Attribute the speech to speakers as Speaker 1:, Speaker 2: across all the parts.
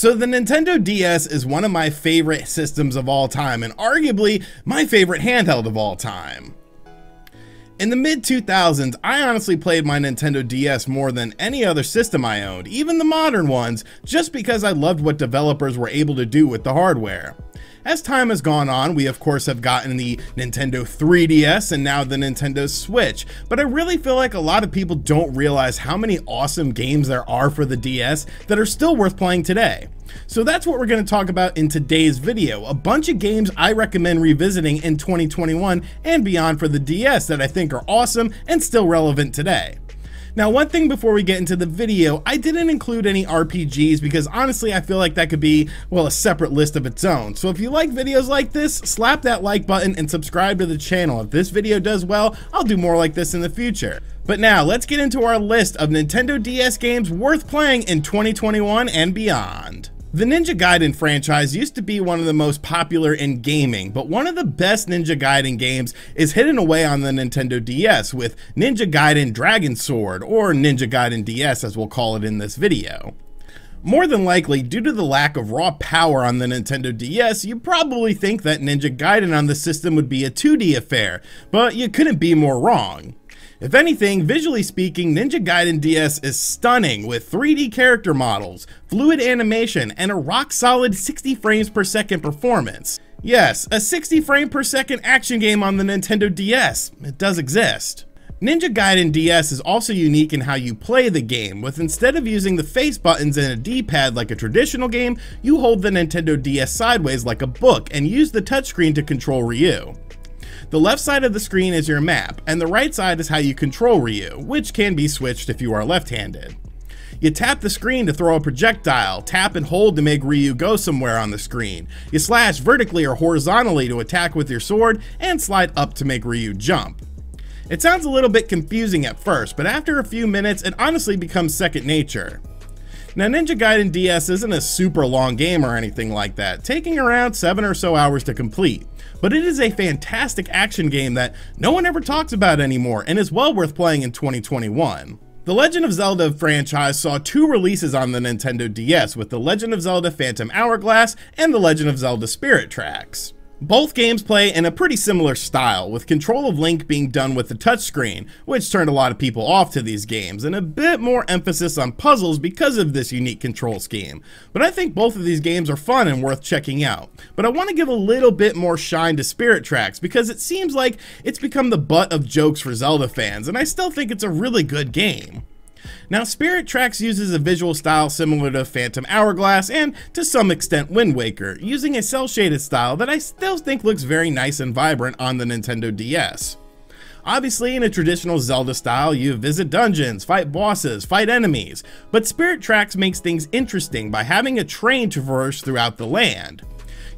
Speaker 1: So the Nintendo DS is one of my favorite systems of all time and arguably my favorite handheld of all time. In the mid 2000s, I honestly played my Nintendo DS more than any other system I owned, even the modern ones, just because I loved what developers were able to do with the hardware. As time has gone on, we of course have gotten the Nintendo 3DS and now the Nintendo Switch, but I really feel like a lot of people don't realize how many awesome games there are for the DS that are still worth playing today. So that's what we're going to talk about in today's video, a bunch of games I recommend revisiting in 2021 and beyond for the DS that I think are awesome and still relevant today. Now, one thing before we get into the video, I didn't include any RPGs because honestly, I feel like that could be, well, a separate list of its own. So if you like videos like this, slap that like button and subscribe to the channel. If this video does well, I'll do more like this in the future. But now, let's get into our list of Nintendo DS games worth playing in 2021 and beyond. The Ninja Gaiden franchise used to be one of the most popular in gaming, but one of the best Ninja Gaiden games is hidden away on the Nintendo DS with Ninja Gaiden Dragon Sword, or Ninja Gaiden DS as we'll call it in this video. More than likely, due to the lack of raw power on the Nintendo DS, you probably think that Ninja Gaiden on the system would be a 2D affair, but you couldn't be more wrong. If anything, visually speaking, Ninja Gaiden DS is stunning with 3D character models, fluid animation, and a rock-solid 60 frames per second performance. Yes, a 60 frame per second action game on the Nintendo DS. It does exist. Ninja Gaiden DS is also unique in how you play the game, with instead of using the face buttons and a D-pad like a traditional game, you hold the Nintendo DS sideways like a book and use the touchscreen to control Ryu. The left side of the screen is your map, and the right side is how you control Ryu, which can be switched if you are left-handed. You tap the screen to throw a projectile, tap and hold to make Ryu go somewhere on the screen. You slash vertically or horizontally to attack with your sword, and slide up to make Ryu jump. It sounds a little bit confusing at first, but after a few minutes it honestly becomes second nature. Now Ninja Gaiden DS isn't a super long game or anything like that, taking around 7 or so hours to complete but it is a fantastic action game that no one ever talks about anymore and is well worth playing in 2021. The Legend of Zelda franchise saw two releases on the Nintendo DS with The Legend of Zelda Phantom Hourglass and The Legend of Zelda Spirit Tracks. Both games play in a pretty similar style, with control of Link being done with the touchscreen, which turned a lot of people off to these games, and a bit more emphasis on puzzles because of this unique control scheme. But I think both of these games are fun and worth checking out. But I want to give a little bit more shine to Spirit Tracks, because it seems like it's become the butt of jokes for Zelda fans, and I still think it's a really good game. Now, Spirit Tracks uses a visual style similar to Phantom Hourglass and, to some extent, Wind Waker, using a cel-shaded style that I still think looks very nice and vibrant on the Nintendo DS. Obviously, in a traditional Zelda style, you visit dungeons, fight bosses, fight enemies, but Spirit Tracks makes things interesting by having a train traverse throughout the land.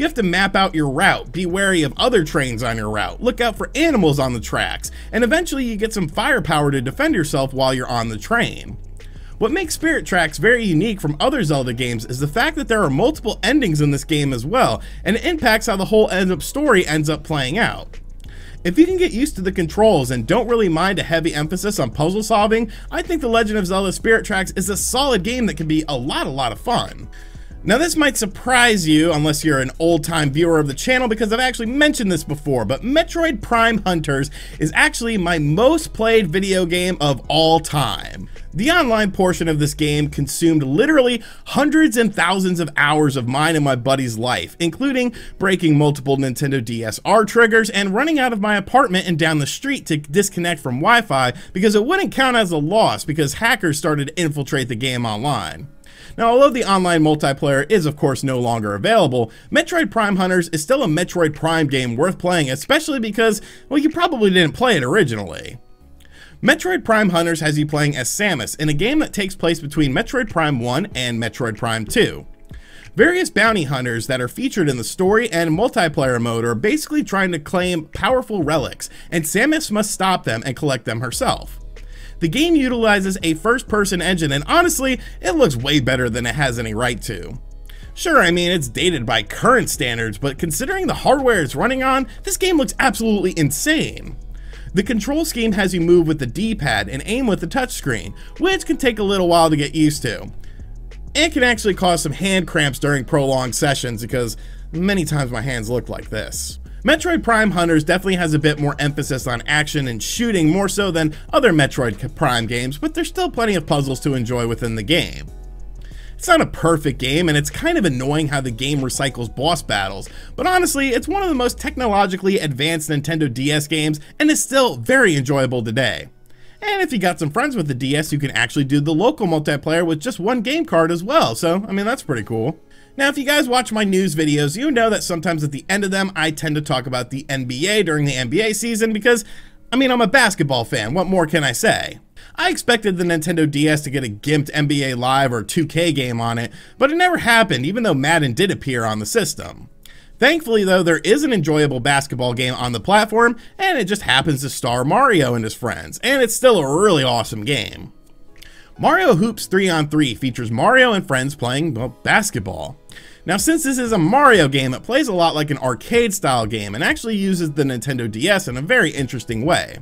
Speaker 1: You have to map out your route, be wary of other trains on your route, look out for animals on the tracks, and eventually you get some firepower to defend yourself while you're on the train. What makes Spirit Tracks very unique from other Zelda games is the fact that there are multiple endings in this game as well, and it impacts how the whole end up story ends up playing out. If you can get used to the controls and don't really mind a heavy emphasis on puzzle solving, I think The Legend of Zelda Spirit Tracks is a solid game that can be a lot a lot of fun. Now this might surprise you unless you're an old-time viewer of the channel because I've actually mentioned this before, but Metroid Prime Hunters is actually my most played video game of all time. The online portion of this game consumed literally hundreds and thousands of hours of mine and my buddy's life, including breaking multiple Nintendo DSR triggers and running out of my apartment and down the street to disconnect from Wi-Fi because it wouldn't count as a loss because hackers started to infiltrate the game online. Now, although the online multiplayer is of course no longer available, Metroid Prime Hunters is still a Metroid Prime game worth playing, especially because, well, you probably didn't play it originally. Metroid Prime Hunters has you playing as Samus in a game that takes place between Metroid Prime 1 and Metroid Prime 2. Various bounty hunters that are featured in the story and multiplayer mode are basically trying to claim powerful relics, and Samus must stop them and collect them herself. The game utilizes a first-person engine and honestly, it looks way better than it has any right to. Sure, I mean, it's dated by current standards, but considering the hardware it's running on, this game looks absolutely insane. The control scheme has you move with the D-pad and aim with the touchscreen, which can take a little while to get used to. It can actually cause some hand cramps during prolonged sessions because many times my hands look like this. Metroid Prime Hunters definitely has a bit more emphasis on action and shooting more so than other Metroid Prime games, but there's still plenty of puzzles to enjoy within the game. It's not a perfect game, and it's kind of annoying how the game recycles boss battles, but honestly, it's one of the most technologically advanced Nintendo DS games, and is still very enjoyable today. And if you got some friends with the DS, you can actually do the local multiplayer with just one game card as well, so I mean that's pretty cool. Now, if you guys watch my news videos, you know that sometimes at the end of them, I tend to talk about the NBA during the NBA season because, I mean, I'm a basketball fan. What more can I say? I expected the Nintendo DS to get a gimped NBA Live or 2K game on it, but it never happened, even though Madden did appear on the system. Thankfully, though, there is an enjoyable basketball game on the platform, and it just happens to star Mario and his friends, and it's still a really awesome game. Mario Hoops 3 on 3 features Mario and friends playing, well, basketball. Now, since this is a Mario game, it plays a lot like an arcade style game and actually uses the Nintendo DS in a very interesting way.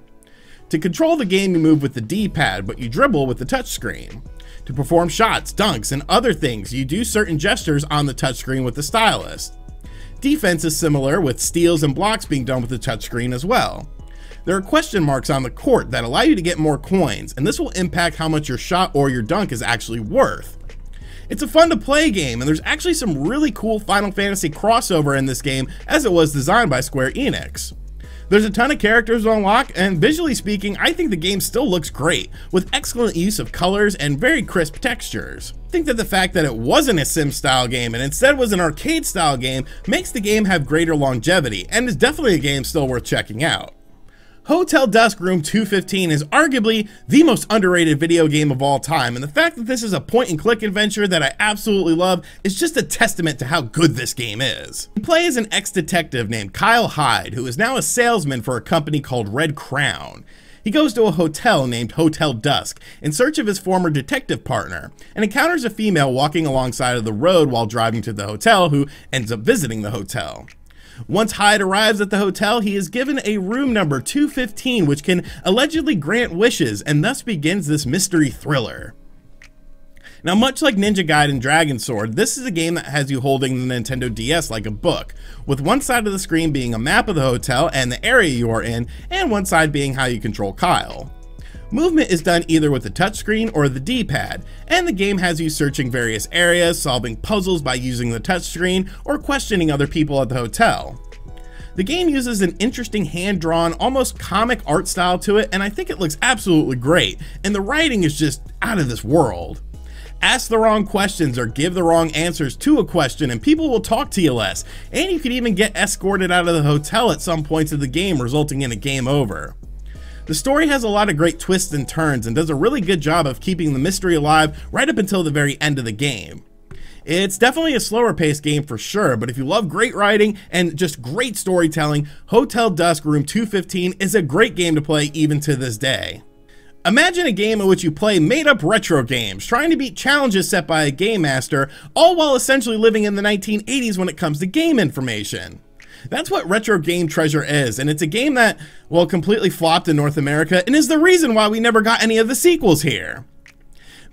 Speaker 1: To control the game, you move with the D-pad, but you dribble with the touchscreen. To perform shots, dunks, and other things, you do certain gestures on the touchscreen with the stylus. Defense is similar, with steals and blocks being done with the touchscreen as well. There are question marks on the court that allow you to get more coins, and this will impact how much your shot or your dunk is actually worth. It's a fun to play game, and there's actually some really cool Final Fantasy crossover in this game as it was designed by Square Enix. There's a ton of characters to unlock, and visually speaking, I think the game still looks great, with excellent use of colors and very crisp textures. I think that the fact that it wasn't a sim style game and instead was an arcade style game makes the game have greater longevity, and is definitely a game still worth checking out. Hotel Dusk Room 215 is arguably the most underrated video game of all time, and the fact that this is a point-and-click adventure that I absolutely love is just a testament to how good this game is. You play as an ex-detective named Kyle Hyde, who is now a salesman for a company called Red Crown. He goes to a hotel named Hotel Dusk in search of his former detective partner and encounters a female walking alongside of the road while driving to the hotel who ends up visiting the hotel. Once Hyde arrives at the hotel, he is given a room number 215, which can allegedly grant wishes, and thus begins this mystery thriller. Now, much like Ninja Gaiden Dragon Sword, this is a game that has you holding the Nintendo DS like a book, with one side of the screen being a map of the hotel and the area you are in, and one side being how you control Kyle. Movement is done either with the touchscreen or the D-pad, and the game has you searching various areas, solving puzzles by using the touchscreen, or questioning other people at the hotel. The game uses an interesting hand-drawn, almost comic art style to it, and I think it looks absolutely great, and the writing is just out of this world. Ask the wrong questions or give the wrong answers to a question and people will talk to you less, and you could even get escorted out of the hotel at some points of the game resulting in a game over. The story has a lot of great twists and turns and does a really good job of keeping the mystery alive right up until the very end of the game. It's definitely a slower paced game for sure, but if you love great writing and just great storytelling, Hotel Dusk Room 215 is a great game to play even to this day. Imagine a game in which you play made up retro games, trying to beat challenges set by a game master, all while essentially living in the 1980s when it comes to game information. That's what Retro Game Treasure is, and it's a game that, well, completely flopped in North America and is the reason why we never got any of the sequels here.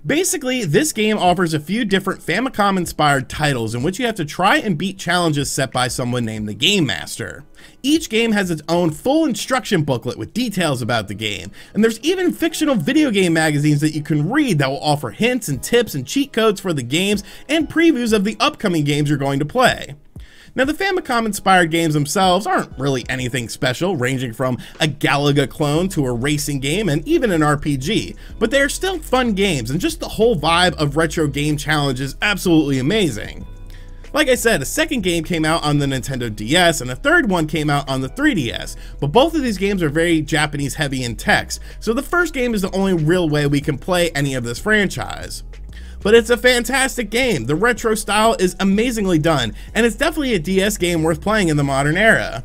Speaker 1: Basically, this game offers a few different Famicom-inspired titles in which you have to try and beat challenges set by someone named the Game Master. Each game has its own full instruction booklet with details about the game, and there's even fictional video game magazines that you can read that will offer hints and tips and cheat codes for the games and previews of the upcoming games you're going to play. Now, the Famicom-inspired games themselves aren't really anything special, ranging from a Galaga clone to a racing game and even an RPG, but they are still fun games, and just the whole vibe of retro game challenge is absolutely amazing. Like I said, a second game came out on the Nintendo DS and a third one came out on the 3DS, but both of these games are very Japanese heavy in text, so the first game is the only real way we can play any of this franchise but it's a fantastic game. The retro style is amazingly done, and it's definitely a DS game worth playing in the modern era.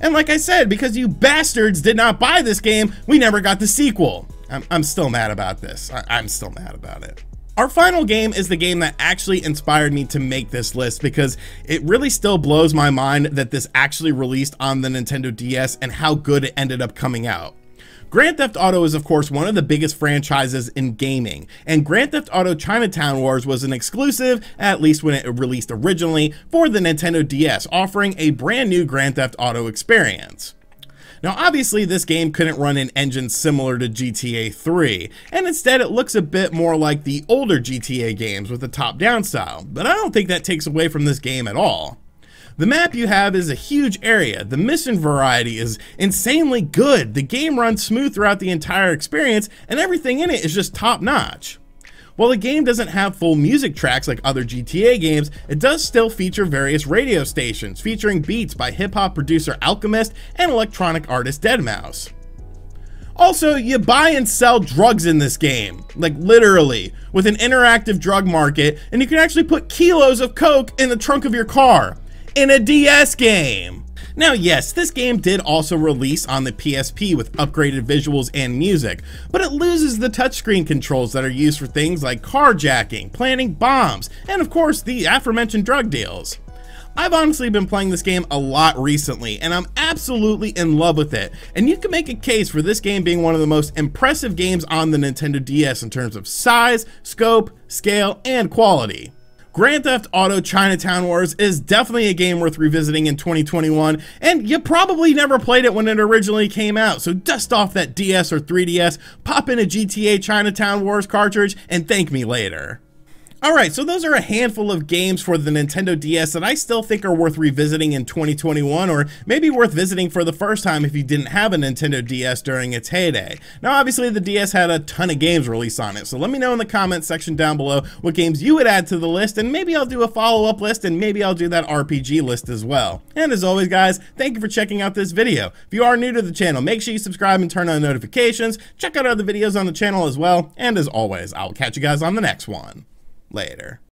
Speaker 1: And like I said, because you bastards did not buy this game, we never got the sequel. I'm, I'm still mad about this. I, I'm still mad about it. Our final game is the game that actually inspired me to make this list because it really still blows my mind that this actually released on the Nintendo DS and how good it ended up coming out. Grand Theft Auto is of course one of the biggest franchises in gaming, and Grand Theft Auto Chinatown Wars was an exclusive, at least when it released originally, for the Nintendo DS, offering a brand new Grand Theft Auto experience. Now obviously this game couldn't run an engine similar to GTA 3, and instead it looks a bit more like the older GTA games with the top-down style, but I don't think that takes away from this game at all. The map you have is a huge area, the mission variety is insanely good, the game runs smooth throughout the entire experience, and everything in it is just top notch. While the game doesn't have full music tracks like other GTA games, it does still feature various radio stations featuring beats by hip-hop producer Alchemist and electronic artist Deadmau5. Also, you buy and sell drugs in this game, like literally, with an interactive drug market, and you can actually put kilos of coke in the trunk of your car in a DS game. Now yes, this game did also release on the PSP with upgraded visuals and music, but it loses the touchscreen controls that are used for things like carjacking, planting bombs, and of course the aforementioned drug deals. I've honestly been playing this game a lot recently, and I'm absolutely in love with it, and you can make a case for this game being one of the most impressive games on the Nintendo DS in terms of size, scope, scale, and quality. Grand Theft Auto Chinatown Wars is definitely a game worth revisiting in 2021, and you probably never played it when it originally came out, so dust off that DS or 3DS, pop in a GTA Chinatown Wars cartridge, and thank me later. Alright, so those are a handful of games for the Nintendo DS that I still think are worth revisiting in 2021, or maybe worth visiting for the first time if you didn't have a Nintendo DS during its heyday. Now obviously the DS had a ton of games released on it, so let me know in the comments section down below what games you would add to the list, and maybe I'll do a follow-up list, and maybe I'll do that RPG list as well. And as always guys, thank you for checking out this video. If you are new to the channel, make sure you subscribe and turn on notifications, check out other videos on the channel as well, and as always, I'll catch you guys on the next one. Later.